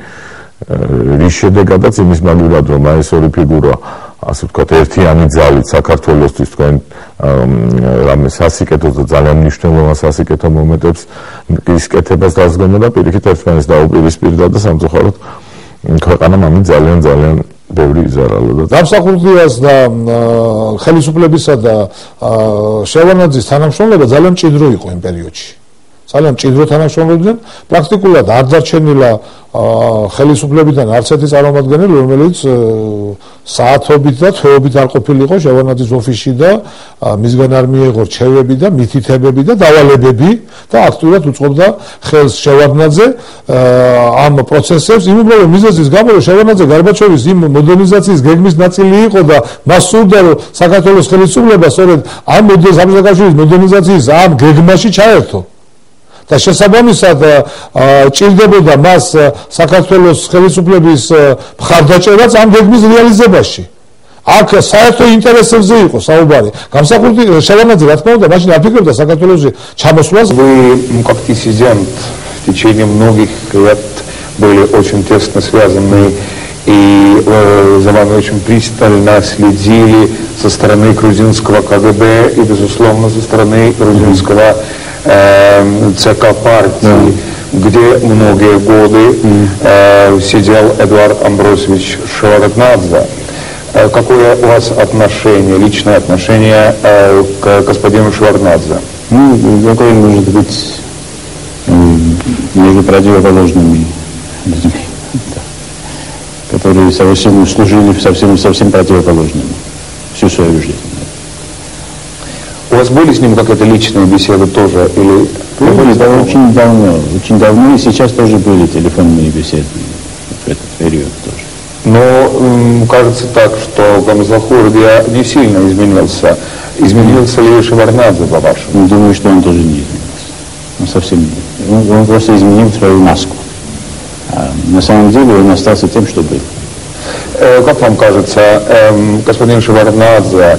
რის შედეგადაც იმის მაგურად რომ აი ეს ორი ფიგურა ასე ვთქვათ ერთიანი ძალით საქართველოსთვის თქვენ რამე სასიკეთო და ძალიან მნიშვნელოვან სასიკეთო მომენტებს ის კეთებას დასგომა და პირიქით ერთმანეთს დაუპირისპირდა და სამწუხაროდ ქვეყანამ ამით ძალიან ძალიან ბევრი იზარალა და დამსახურდიას და ხელისუფლებისა და შევანაძის თანამშრომლობა ძალიან მჭიდრო იყო იმ პერიოდში. ძალიან მჭიდრო თანამშრომლობდნენ, პრაქტიკულად არ დარჩენილა ხელისუფლებიდან არც ერთი წარმომადგენელი, რომელიც საათობით და თვეობით არ ყოფილიყო შევანაძის ოფისში და მისგან არ მიიღო რჩევები და მითითებები და დავალებები და აქტიურად უწყობდა ხელს შევანაძე ამ პროცესებს. იმ უბრალოდ მიზეზის გამო რომ შევანაძე გარბაჩოვის იმ მოდერნიზაციის გეგმის ნაწილი იყო და მას სურდა რომ საქართველოს ხელისუფლება სწორედ ამ მოდერნიზაციის ამ გეგმაში ჩაერთო და შესაბამისად ჭირდებოდა მას საქართველოს ხელისუფლების მხარდაჭერაც ამ გეგმის რეალიზებაში. აქ საერთო ინტერესებზე იყო საუბარი. გამსახურდი შევანაძე რა თქმა უნდა მაშინ აფიქრებდა საქართველოს ჩამოსვლას. Вы как диссидент в течение многих лет были очень тесно связаны и э, за вами очень пристально следили со стороны грузинского КГБ и, безусловно, со стороны грузинского mm-hmm э, ЦК партии, где многие годы э, сидел Эдуард Амбросович Шеварднадзе. Э, какое у вас отношение, личное отношение э, к господину Шеварднадзе? Ну, какое может быть между противоположными людьми, которые совсем служили совсем, совсем противоположными всю свою жизнь. Вас были с ним какая-то личная беседа тоже? Или... Были, да, очень давно. Очень давно и сейчас тоже были телефонные беседы в этот период тоже. Но кажется так, что Гамзахурдия не сильно изменился. Изменился ли Шеварнадзе, по-вашему? Думаю, что он тоже не изменился. Он совсем не. Он, он просто изменил свою маску. А на самом деле он остался тем, что был. Э, Как вам кажется, эм, господин Шеварнадзе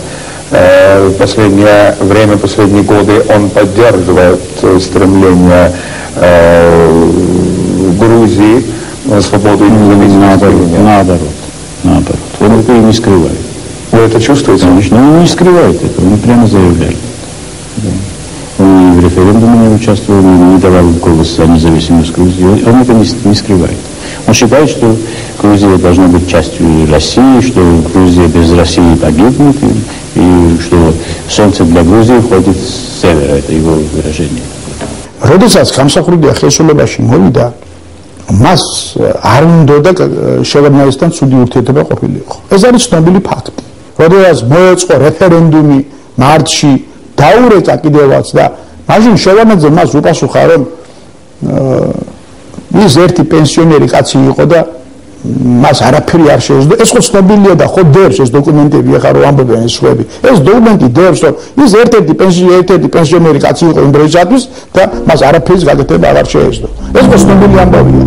в последнее время, последние годы, он поддерживает э, стремление э, Грузии на свободу и независимость? или нет? Наоборот. Наоборот. Он это и не скрывает. Вы это чувствуете? Конечно, он не скрывает это, он прямо заявляет. Да. Он и в референдуме не участвовал, не давал голос за независимость Грузии. Он, он это не, не скрывает. Он считает, что Грузия должна быть частью России, что Грузия без России погибнет, и, и что солнце для Грузии входит с севера, это его выражение. როდესაც გამსახურდია ხელისუფლებაში მოვიდა, მას არ უნდოდა შევარნაისთან ცუდი ურთიერთობა ყოფილიყო. ეს არის ცნობილი ფაქტი. როდესაც მოეწყო რეფერენდუმი მარტში, დაურეწა კიდევაც და მაშინ შევარნაძე მას უპასუხა, რომ აა, ის ერთი პენსიონერი კაცი იყო და მას არაფერი არ შეეძლო. ეს ხო ცნობილია და ხო დევს ეს დოკუმენტები ახლა რო ამბობენ ეს ხვები. ეს დოკუმენტი დევს რომ ის ერთ-ერთი პენსიონერი ერთ-ერთი პენსიონერი კაცი იყო იმ დროისათვის და მას არაფერის გაკეთება აღარ შეეძლო. ეს ხო ცნობილი ამბავია.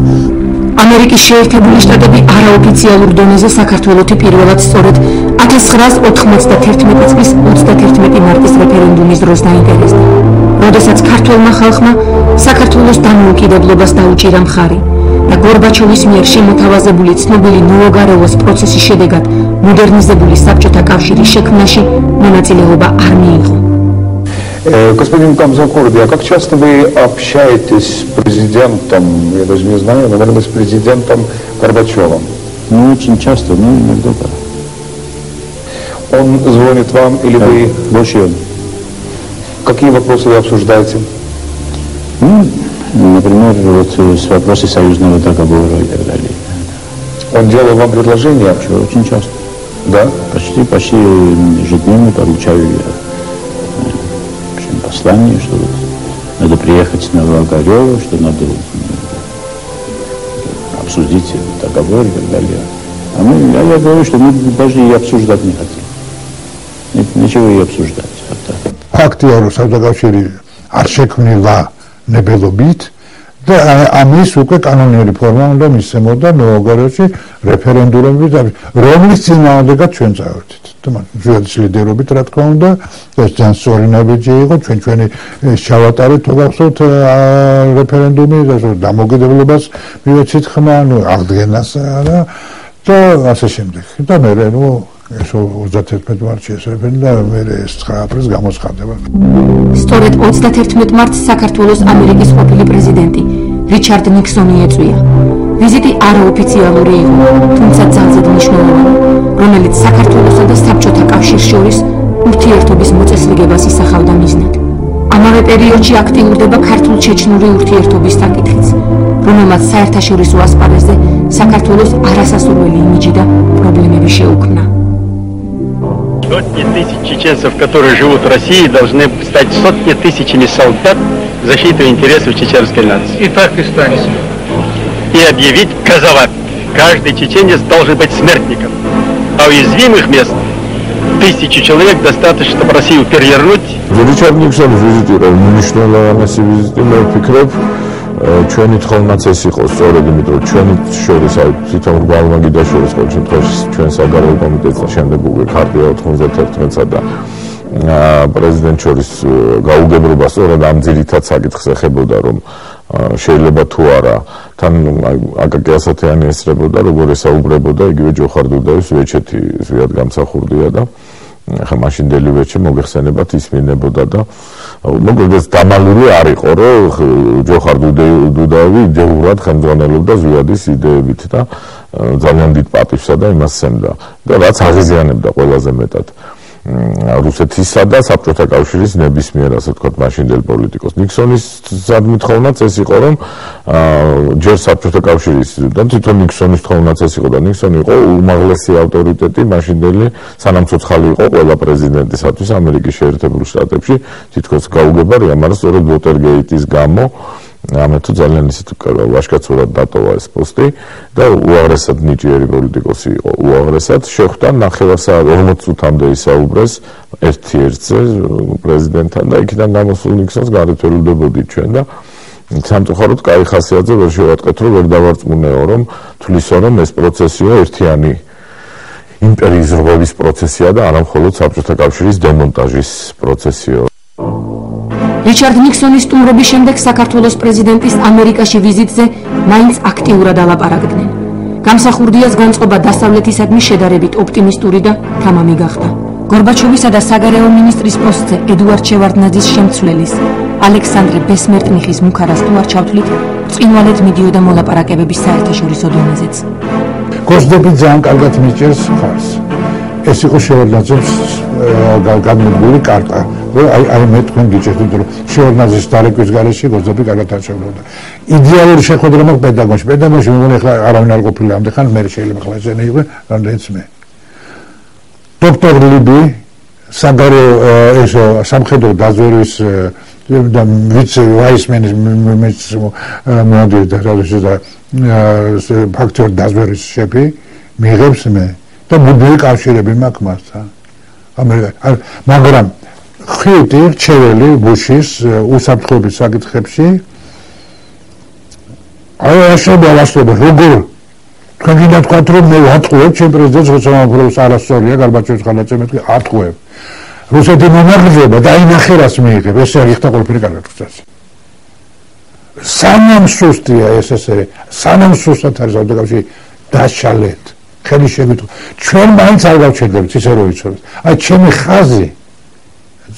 ამერიკის შეერთებული შტატები არაოფიციალურ დონეზე საქართველოსი პირველად სწორედ 1991 წლის 31 მარტის რეფერენდუმის დროს დაინტერესდა. როდესაც ქართულმა ხალხმა საქართველოს დამოუკიდებლობას დაუჭირა მხარი გორბაჩოვის მიერ შემოთავაზებული ცნობილი ნოოგარევოს პროცესის შედეგად მოდერნიზებული საბჭოთა კავშირის შექმნაში მონაწილეობა არ მიიღო. Э, Господин Камзакурди, а как часто вы общаетесь с президентом, я даже не знаю, наверное, с президентом Горбачевым? Не очень часто, но иногда да. Он звонит вам или Да, вы... Больше он. Какие вопросы вы обсуждаете? Ну, Например, вот э, с вопросы союзного договора и так далее. Он делал вам предложение? Очень часто. Да? Почти, почти ежедневно получаю я э, общем, послание, что вот надо приехать на Волгорево, что надо обсудить договор и так далее. А мы, а я говорю, что мы даже и обсуждать не хотим. Ничего и обсуждать. Факт я, Савдагашвили, аршек мне ნებელობით და ამის უკვე კანონიერი ფორმა უნდა მისცემოდა ნოოგოროში რეფერენდუმები და რომლის წინააღმდეგად ჩვენ წავედით. თუმცა ჟურნალის ლიდერობით რა თქმა უნდა ეს ძალიან სწორი ნაბიჯი იყო ჩვენ ჩვენი ეს ჩავატარეთ თუ გახსოვთ რეფერენდუმი და რომ დამოუკიდებლობას მივეცით ხმა, ნუ აღდგენას და ასე შემდეგ. და მე ნუ ესო 31 მარტში ესებენ და მე ეს 9 აპრილს გამოცხადება. სწორედ 31 მარტს საქართველოს ამერიკის ყოფილი პრეზიდენტი რიჩარდ ნიქსონი ეწვია. ვიზიტი არაოფიციალური იყო, თუმცა ძალზედ მნიშვნელოვანი, რომელიც საქართველოსა და საბჭოთა კავშირს შორის ურთიერთობის მოწესრიგებას ისახავდა მიზნად. ამავე პერიოდში აქტიურდება ქართულ-ჩეჩნური ურთიერთობის საკითხიც, რომელმაც საერთაშორისო ასპარეზზე საქართველოს არასასურველი იმიჯი და პრობლემები შეუქმნა. Сотни тысяч чеченцев, которые живут в России, должны стать сотни тысячами солдат в защиту интересов чеченской нации. И так и станет. И объявить казават. Каждый чеченец должен быть смертником. А уязвимых мест тысячи человек достаточно, чтобы Россию перевернуть. Звучат не все визитировали. Ничего на себе визитировали. ჩვენი თხოვნაც ეს იყო სწორედ იმიტომ რომ ჩვენი შორის აი თვითონ გვალმა გიდაშორის ყოველ შემთხვევაში ჩვენ საგარეო კომიტეტთან შემდეგ უკვე ქარტია 91-სა და პრეზიდენტ შორის გაუგებრობა სწორედ ამ ძირითად საკითხს ეხებოდა რომ შეიძლება თუ არა თან აკაკი ასათიანი ესწრებოდა როგორ ესაუბრებოდა იგივე ჯოხარ დუდაევის ვეჩეთი ზვიად გამსახურდია და ხა მაშინდელი ვეჩი მოგეხსენებათ ისმინებოდა და მოკლედ ეს დამალული არ იყო რომ ჯოხარ დუდაევი იდეურად ხელმძღვანელობდა ზვიადის იდეებით და ძალიან დიდ პატივსა და იმას სცემდა. და რაც აღიზიანებდა ყველაზე მეტად რუსეთისა და საბჭოთა კავშირის ნებისმიერ ასე ვთქვათ მაშინდელ პოლიტიკოს. ნიქსონის ზადმითხოვნაც ეს იყო რომ ჯერ საბჭოთა კავშირის და თვითონ ნიქსონის თხოვნაც ეს იყო და ნიქსონი იყო უმაღლესი ავტორიტეტი მაშინდელი სანამ ცოცხალი იყო ყველა პრეზიდენტისათვის ამერიკის შეერთებულ შტატებში. თითქოს გაუგებარია მაგრამ სწორედ ვოტერგეიტის გამო ამე თუ ძალიან ისეთ ვაშკაცურად დატოვა ეს პოსტი და უაღრესად ნიჭიერი პოლიტიკოსი იყო. უაღრესად შეხვდა ნახევარსაათ 40 წუთამდე ისაუბრეს ერთ-ერთზე პრეზიდენტთან და იქიდან გამოსულ ნიქსონს გარეთველულებოდი ჩვენ და სამწუხაროდ კაი ხასიათზე ვერ შევატყეთ რომ ვერ დავარწმუნეო რომ თვლისო რომ ეს პროცესია ერთიანი იმპერიის ზრდობის პროცესია და არა მხოლოდ საბჭოთა კავშირის დემონტაჟის პროცესია რიჩარდ ნიქსონის სტუმრობის შემდეგ საქართველოს პრეზიდენტის ამერიკაში ვიზიტზე მაინც აქტიურად ალაპარაკდნენ. გამსახურდიას განწყობა დასავლეთისადმი შედარებით ოპტიმისტური და თამამი გახდა. გორბაჩოვისა და საგარეო მინისტრის პოსტზე ედუარდ შევარდნაძის შემცვლელის ალექსანდრე ბესმერტნიხის მუქარას თუ არ ჩავთვლით, წინვალედ მიდიოდა მოლაპარაკებების საერთაშორისო დონეზეც. გოსდები ძალიან კარგად მიჭერს ხარს. ეს იყო შევარდნაძის განმებული კარტა. აი აი მე თქვენ გიჭერთ რომ შევარდნაძის დარეკვის გარეშე გოსდები კარგად არჩევნოდა. იდეალური შეხვედრა მაქვს პედაგოგში. პედაგოგში მე ხა არავინ არ ყოფილი ამდე ხან მე შეიძლება ხლა ესენი იყო, რამდენიც მე. დოქტორ ლიბი საგარეო ესო სამხედრო დაზვერვის და ვიცე ვაისმენის მეც მომდიოდა და როდესაც და ფაქტორ დაზვერვის შეფი მიღებს მე და მუდმივი კავშირები მაქვს მასთან. ამერიკა მაგრამ ხვიტი რჩეველი ბუშის უსაფრთხოების საკითხებში აი ასე დაასწრება როგორ? თქვენ გინდა თქვათ რომ მე ვატყუებ ჩემ პრეზიდენტს ხოცამაფროს არასწორია გარბაჩოვის ხალხზე მეთქი ატყუებ რუსეთი მომაგრდება და აი ნახერას მიიღებ ესე არის ხთა ყველაფერი კარგად ხსას სანამ სუსტია ეს ესე სანამ სუსტად არის ავტოგავში დაშალეთ ხელი შეგიტყვი ჩვენ მაინც არ გავჩერდებით ისე რომ ვიცოდეთ აი ჩემი ხაზი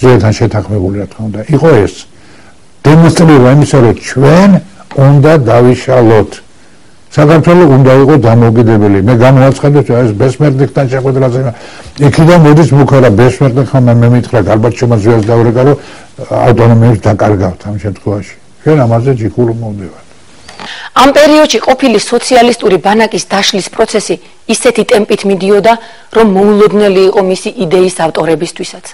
ზედან შეთანხმებული რა თქმა უნდა იყო ეს. დემონსტრირება იმისა რომ ჩვენ უნდა დავიშალოთ. საქართველოს უნდა იყოს დამოუკიდებელი მე გამოაცხადებ ეს ბესმერტიკთან შეხვედრაზე იქიდან მოდის მუქარა ბესმერტიკთან მე მითხრა გარბაჩოვმა ზვიას დაურეკა რომ ავტონომიას დაკარგავთ ამ შემთხვევაში. ჩვენ ამაზე ჯიქულ მომდევართ ამ პერიოდში ყოფილი სოციალისტური ბანაკის დაშლის პროცესი ისეთი ტემპით მიდიოდა, რომ მოულოდნელი იყო მისი იდეის ავტორებისთვისაც.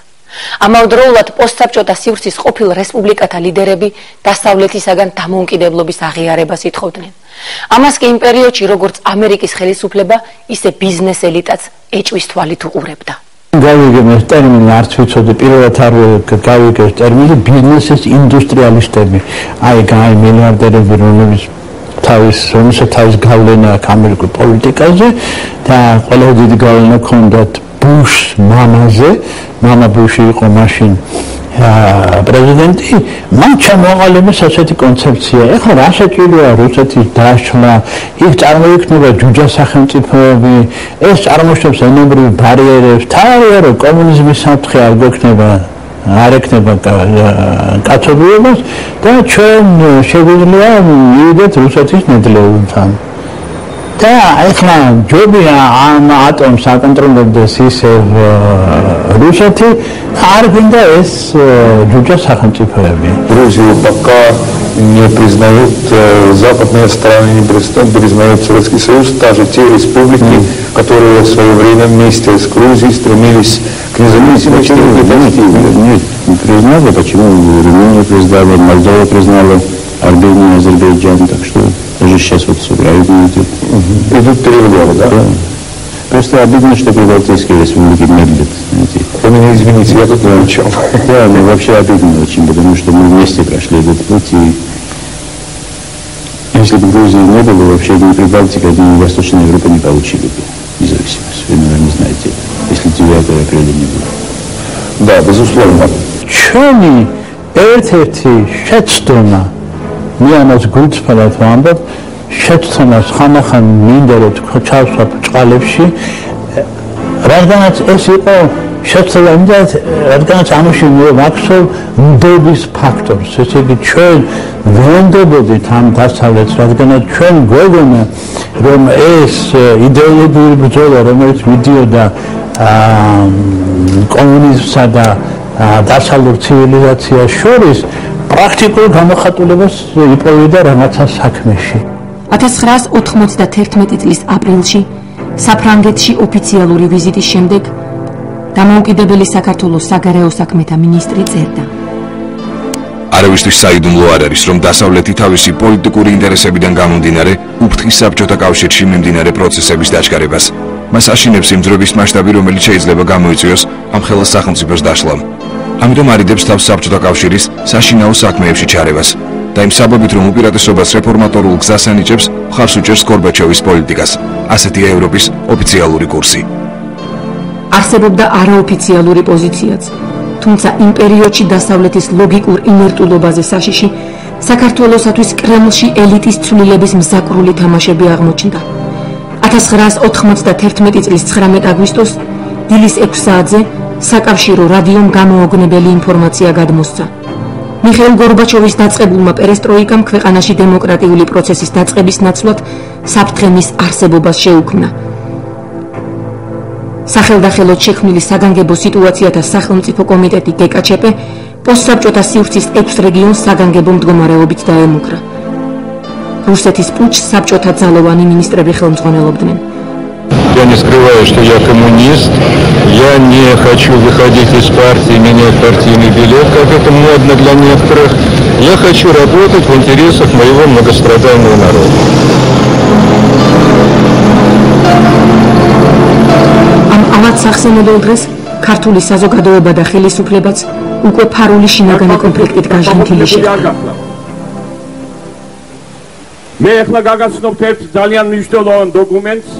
ამავდროულად პოსტსაბჭოთა სივრცის ყოფილ რესპუბლიკათა ლიდერები დასავლეთისაგან დამოუკიდებლობის აღიარებას ითხოვდნენ. ამას კი იმ პერიოდში როგორც ამერიკის ხელისუფლება, ისე ბიზნეს ელიტაც ეჭვის თვალით უყურებდა. გავიგე მე ტერმინი არც ვიცოდი პირველად არ გავიგე ტერმინი ბიზნესის ინდუსტრიალისტები. აი გაი მილიარდერები რომლებიც თავის რომელსაც თავის გავლენა აქვს ამერიკულ პოლიტიკაზე და ყველა დიდი გავლენა ჰქონდათ ბუშ მამაზე. მამა ბუში იყო მაშინ პრეზიდენტი. მან ჩამოაყალიბეს ასეთი კონცეფცია. ეხლა რა შეჭირია რუსეთის დაშლა იქ წარმოიქმნება ჯუჯა სახელმწიფოები ეს წარმოშობს ენობრივ ბარიერებს. თავია რომ კომუნიზმის საფრთხე არ გვექნება არ ექნება კაცობრიობას და ჩვენ შეგვიძლია მივიდეთ რუსეთის ნედლეულთან. და ახლა ჯობია ამ ატომს აკონტროლებდეს ისევ რუსეთი არ გინდა ეს ჯუჯა სახელმწიფოები. Грузия пока не признает западные страны не признают Советский Союз, даже те республики, которые в свое время вместе с Грузией стремились к независимости. Нет, не признали, почему Румыния признала, Молдова признала, Армения, Азербайджан, так что даже сейчас вот с Украиной идет. Идут переговоры, да? Да. Просто обидно, что прибалтийские республики медлят. Знаете. Вы меня извините, я тут ни о чем. Да, ну вообще обидно очень, потому что мы вместе прошли этот путь. И если бы Грузии не было, вообще ни Прибалтика, ни Восточная Европа не получили бы если 9 апреля не было. Да, безусловно. ჩვენი ერთ-ერთი შეცდომა მე ამას გულწრფელად ვამბობ შეცდომას ხანახან მინდა რომ ჩავსვა ბჭყალებში რადგანაც ეს იყო შეცდომა მინდა რადგანაც ამაში მე ვაქცევ ნდობის ფაქტორს ესე იგი ჩვენ ვენდებოდით ამ დასავლეთს რადგანაც ჩვენ გვეგონა რომ ეს იდეოლოგიური ბრძოლა რომელიც მიდიოდა კომუნიზმსა და დასავლურ ცივილიზაციას შორის პრაქტიკულ გამოხატულებას იპოვიდა რაღაცა საქმეში. 1991 წლის აპრილში საფრანგეთში ოფიციალური ვიზიტის შემდეგ დამოუკიდებელი საქართველოს საგარეო საქმეთა მინისტრი წერდა არავისთვის საიდუმლო არ არის რომ დასავლეთი თავისი პოლიტიკური ინტერესებიდან გამომდინარე უფრთხის საბჭოთა კავშირში მიმდინარე პროცესების დაჩქარებას მას აშინებს იმ ძროების მასშტაბი რომელიც შეიძლება გამოიწვიოს ამ ხელის სახელმწიფოს დაშლამ. ამიტომ არიდებს თავს საბჭოთა კავშირის საშინაო საქმეებში ჩარევას და იმ საბაბით რომ უპირატესობას რეფორმატორულ გზას ანიჭებს მხარს უჭერს გორბაჩოვის პოლიტიკას. ასეთია ევროპის ოფიციალური კურსი. არსებობდა არაოფიციალური პოზიციაც. თუმცა იმ პერიოდში დასავლეთის ლოგიკურ ინერტულობაზე საშიში საქართველოსათვის კრემლში ელიტის ცვლილების მზაკრული თამაშები აღმოჩნდა 1991 წლის 19 აგვისტოს დილის 6 საათზე საკავშირო რადიომ გამოოგნებელი ინფორმაცია გადმოსცა მიხეილ გორბაჩოვის დაწყებულმა პერესტროიკამ ქვეყანაში დემოკრატიული პროცესის დაწყების ნაცვლად საფრთხემის არსებობას შეუქმნა სახელდახელოდ შექმნილი საგანგებო სიტუაციათა სახელმწიფო კომიტეტი გეკაჩეპე პოსტსაბჭოთა სივრცის 6 რეგიონს საგანგებო მდგომარეობით დაემუქრა. რუსეთის პუჩს საბჭოთა ძალოვანი მინისტრები ხელმძღვანელობდნენ. Я не скрываю, что я коммунист. Я не хочу выходить из партии, менять партийный билет, как это модно для некоторых. Я хочу работать в интересах моего многострадального народа. ამათ სახსენებელ დღეს ქართული საზოგადოება და ხელისუფლებაც უკვე ფარული შინაგანი კონფლიქტით გაჟინთილი შეხვდა. მე ახლა გაგაცნობთ ერთ ძალიან მნიშვნელოვან დოკუმენტს,